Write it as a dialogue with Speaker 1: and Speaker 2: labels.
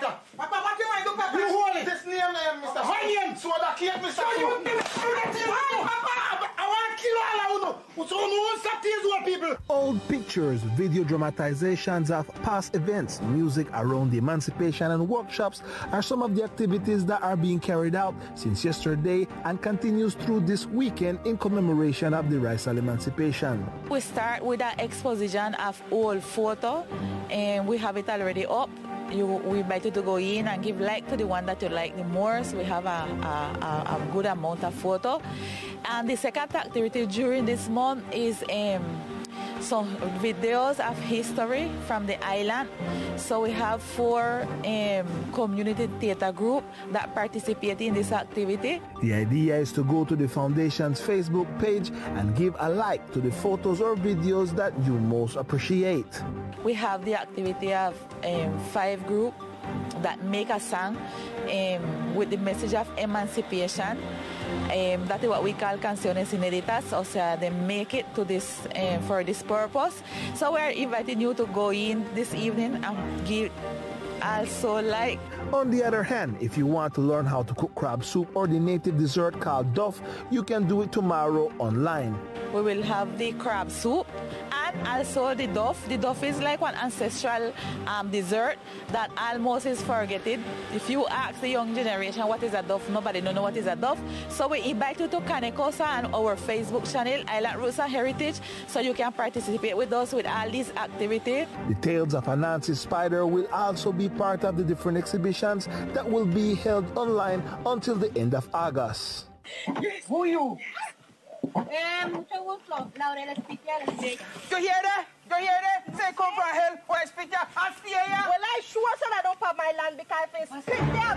Speaker 1: daughter.
Speaker 2: Papa, what you want to do, Papa?
Speaker 1: You hold it.
Speaker 2: This name name, Mr.
Speaker 1: Her name.
Speaker 2: So that cake, Mr.
Speaker 1: So you tell me, Papa, I want to kill all of you. So you won't stop these old people.
Speaker 3: Old pictures, video dramatizations of past events, music around the emancipation and workshops are some of the activities that are being carried out since yesterday and continues through this weekend in commemoration of the Raizal emancipation.
Speaker 4: We start with an exposition of old photo and we have it already up. You, we invite you to go in and give like to the one that you like the most. We have a, a, a, good amount of photo. And the second activity during this month is um, some videos of history from the island. So we have four um, community theater group that participate in this activity.
Speaker 3: The idea is to go to the foundation's Facebook page and give a like to the photos or videos that you most appreciate.
Speaker 4: We have the activity of um, five group that make a song um, with the message of emancipation. Um, that is what we call canciones inéditas, o sea, they make it to this um, for this purpose. So we are inviting you to go in this evening and give also like.
Speaker 3: On the other hand, if you want to learn how to cook crab soup or the native dessert called duff, you can do it tomorrow online.
Speaker 4: We will have the crab soup and also the duff. The duff is like one ancestral um, dessert that almost is forgotten. If you ask the young generation what is a duff, nobody don't know what is a duff. So we invite you to Kanekosa and our Facebook channel, Island Roots and Heritage, so you can participate with us with all these activities.
Speaker 3: The Tales of Anansi Spider will also be part of the different exhibitions that will be held online until the end of August.
Speaker 1: Yes. Who you?
Speaker 5: Eh, mucho gusto, Laurel Espitia Estrella.
Speaker 2: You hear that? You hear that? Say come from hell or stay here.
Speaker 5: Well, I sure said I don't pay my land because it's.